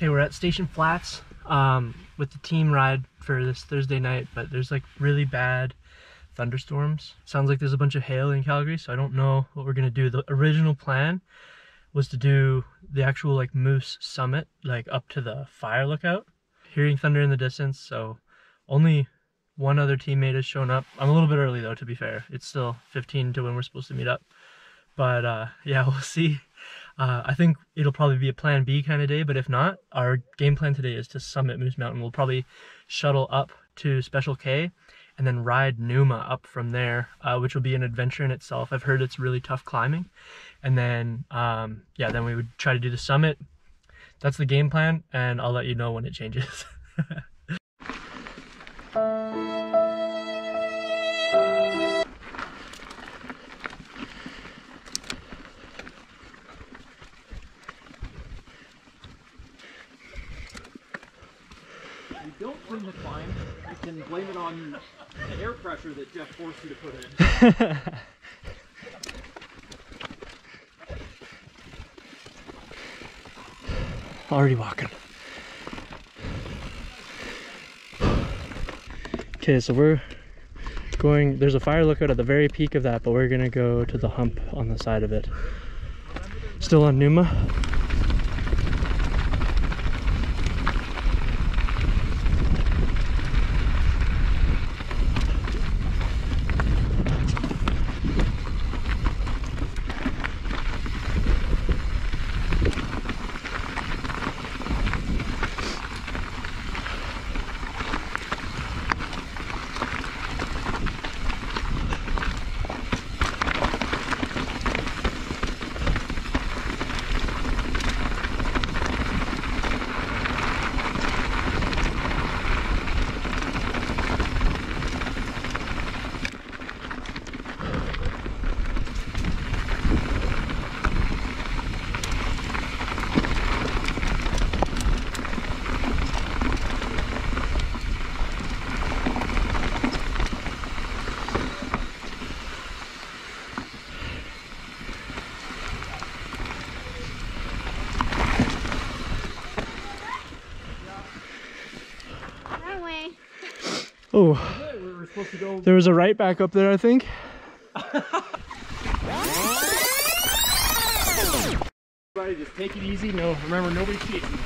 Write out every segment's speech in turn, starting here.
Okay, we're at Station Flats um, with the team ride for this Thursday night, but there's like really bad thunderstorms. Sounds like there's a bunch of hail in Calgary, so I don't know what we're gonna do. The original plan was to do the actual like Moose Summit, like up to the fire lookout. Hearing thunder in the distance, so only one other teammate has shown up. I'm a little bit early though, to be fair. It's still 15 to when we're supposed to meet up. But uh, yeah, we'll see. Uh, I think it'll probably be a plan B kind of day, but if not, our game plan today is to summit Moose Mountain. We'll probably shuttle up to Special K and then ride Pneuma up from there, uh, which will be an adventure in itself. I've heard it's really tough climbing. And then, um, yeah, then we would try to do the summit. That's the game plan, and I'll let you know when it changes. pressure that Jeff forced you to put in. Already walking. Okay, so we're going, there's a fire lookout at the very peak of that, but we're gonna go to the hump on the side of it. Still on Pneuma. That way. Oh, we were supposed to go. there was a Ridgeback up there, I think. Everybody just take it easy. No, remember, nobody's chasing.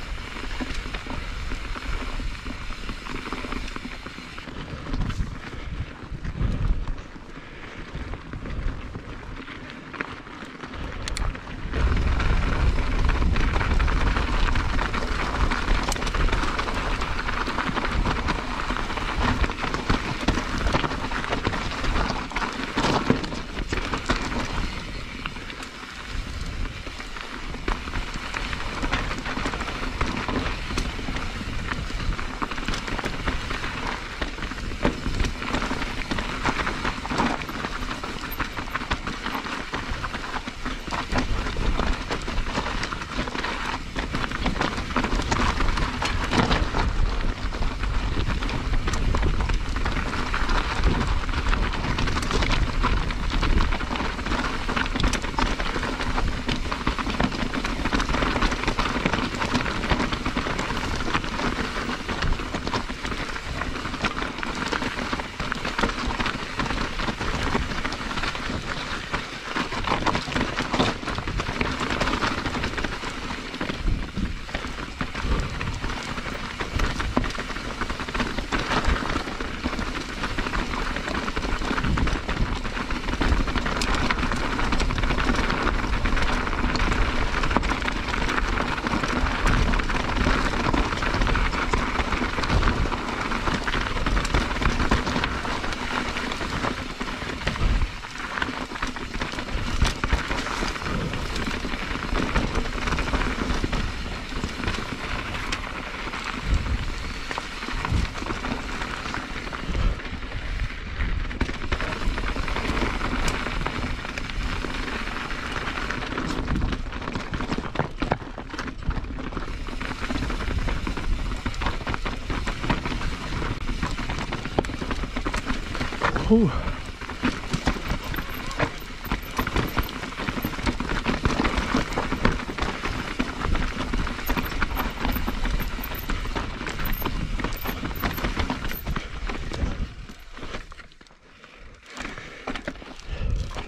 Whew.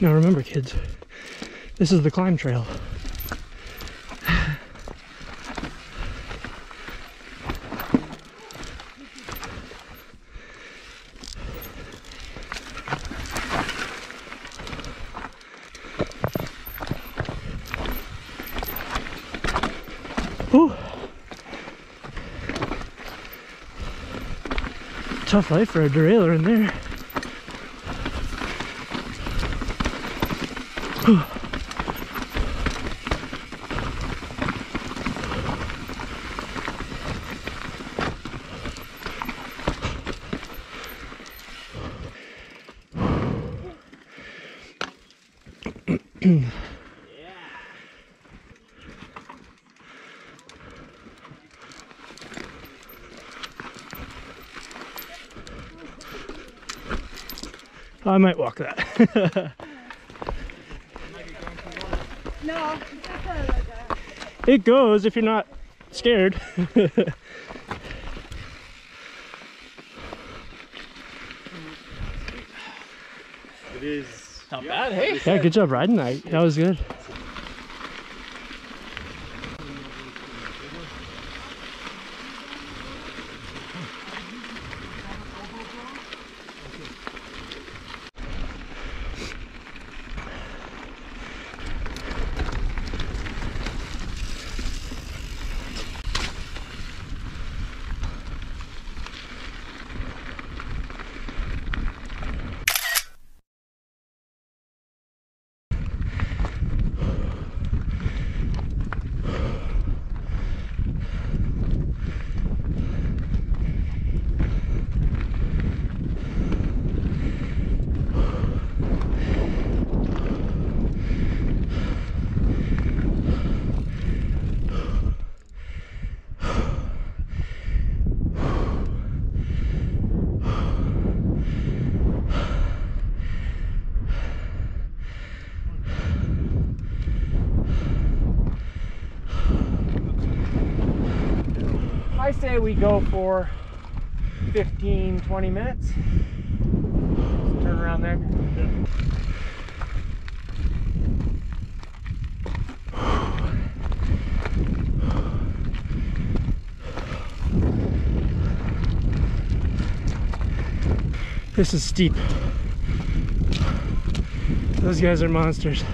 Now remember kids, this is the climb trail. Tough life for a derailer in there. I might walk that. No, it goes if you're not scared. It is not bad, hey? yeah, good job riding that. That was good. I say we go for 15, 20 minutes. Turn around there. This is steep. Those guys are monsters.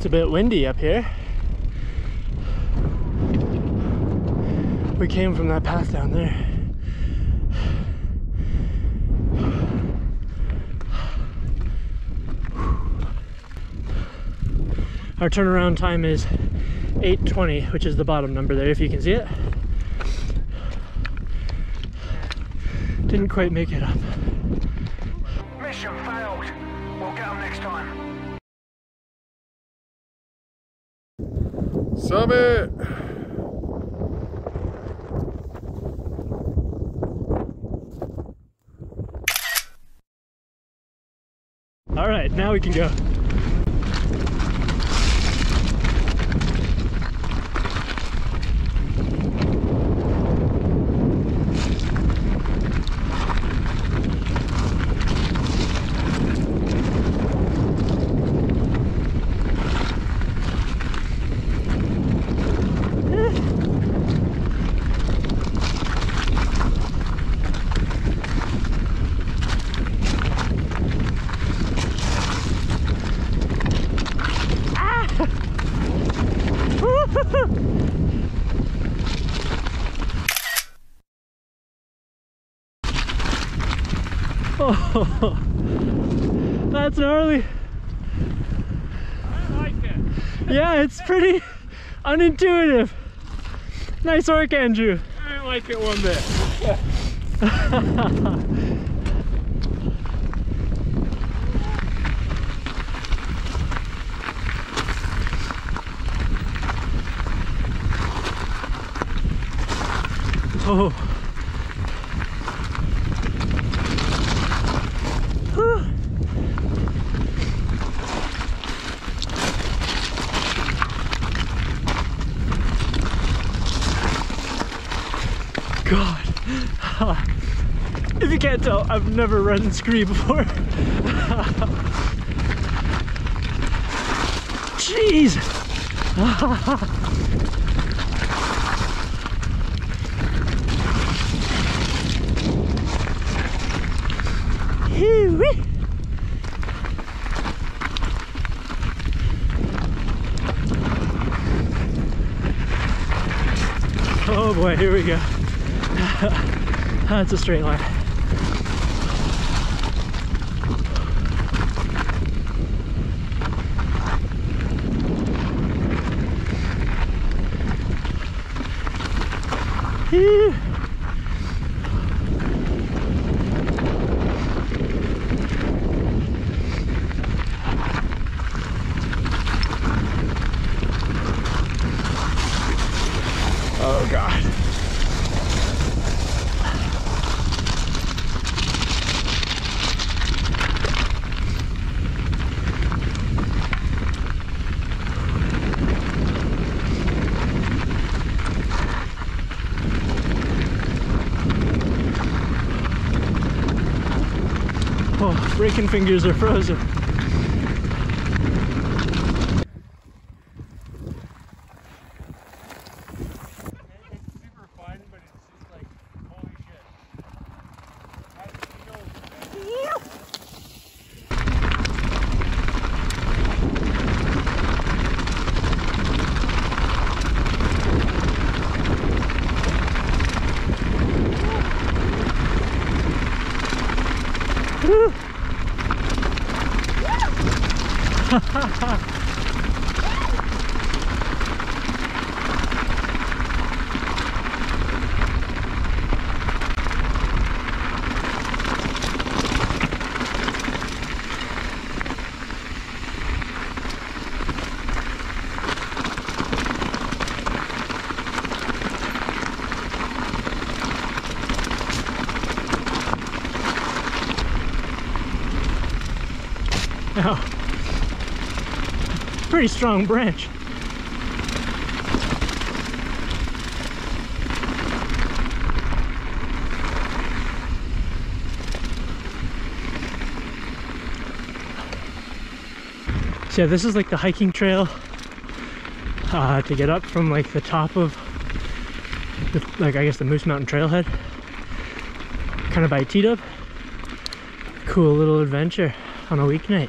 It's a bit windy up here. We came from that path down there. Our turnaround time is 8.20, which is the bottom number there, if you can see it. Didn't quite make it up. Summit! All right, now we can go. Oh, that's gnarly. I like it. Yeah, it's pretty unintuitive. Nice work, Andrew. I didn't like it one bit. Oh. god. if you can't tell, I've never run scree before. Jeez. Oh boy, here we go. That's a straight line. Ih. Braking fingers are frozen. Pretty strong branch. So yeah, this is like the hiking trail uh, to get up from like the top of the, like I guess the Moose Mountain Trailhead kind of by T-Dub. Cool little adventure on a weeknight.